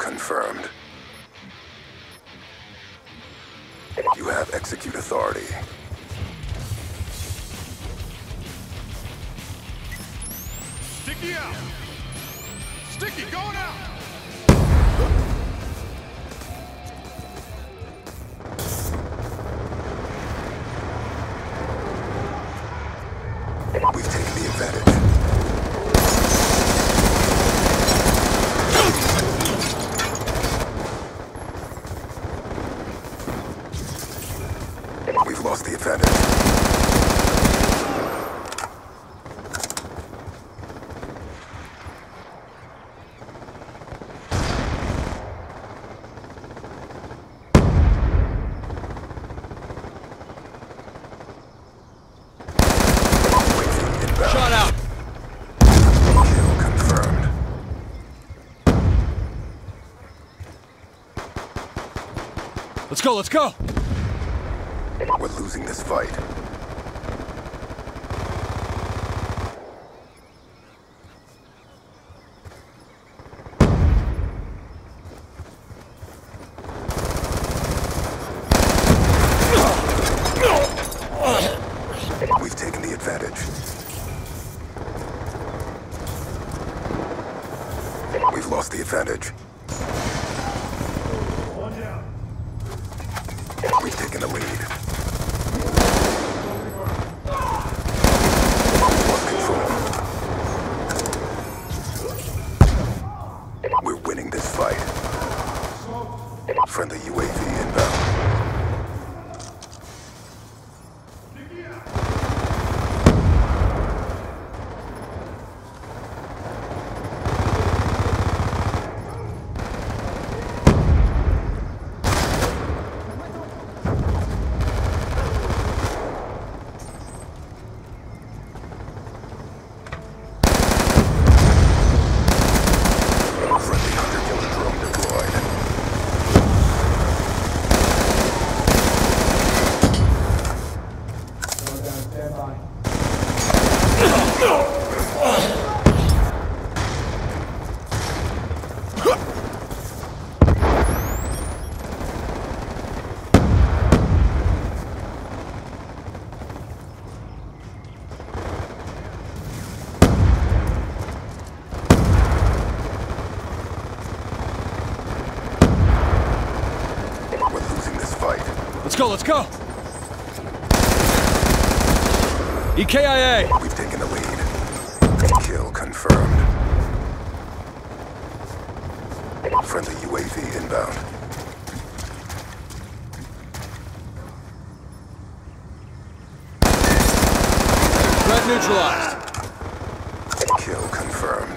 confirmed. You have execute authority. Sticky out! Sticky going out! We've taken the advantage. We've lost the advantage. Shot out. Let's go, let's go. We're losing this fight. We've taken the advantage. We've lost the advantage. We've taken the lead. Lost control. We're winning this fight. Friendly UAV inbound. Friendly hunter-killer drone deployed. We're losing this fight. Let's go, let's go. EKIA. We've taken the lead. Kill confirmed. Friendly UAV inbound. Threat neutralized. Kill confirmed.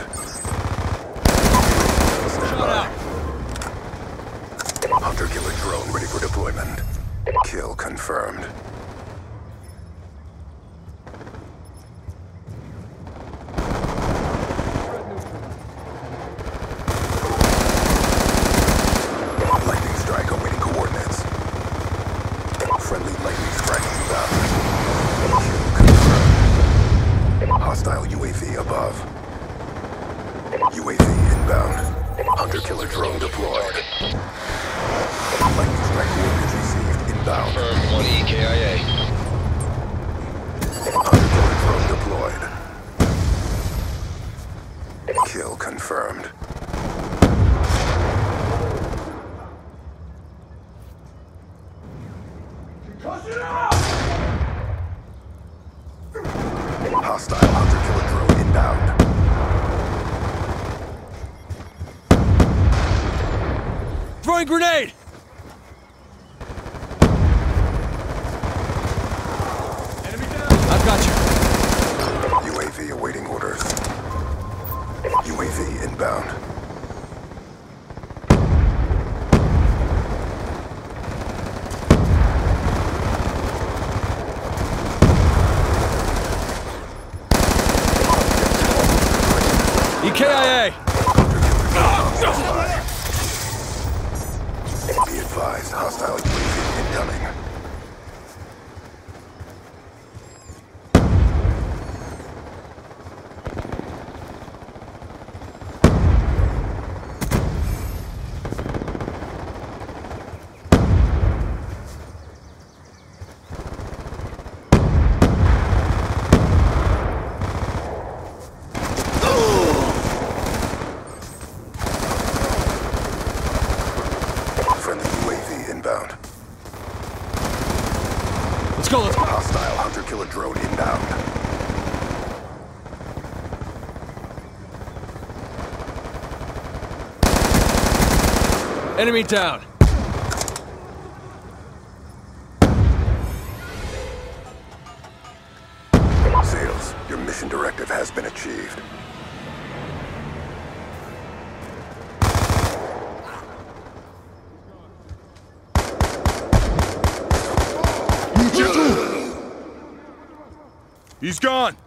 Shot out. Hunter killer drone ready for deployment. Kill confirmed. UAV inbound. Hunter killer drone deployed. Lightning strike coordinates received inbound. Confirm 1 EKIA. Hunter drone deployed. Kill confirmed. Hostile hunter killer drone inbound. Throwing grenade. I've got you. UAV awaiting orders. UAV inbound. EKIA. Be advised, hostile UAV incoming. Let's go, let's go. Hunter-killer drone inbound. Enemy down. SEALs, your mission directive has been achieved. He's gone.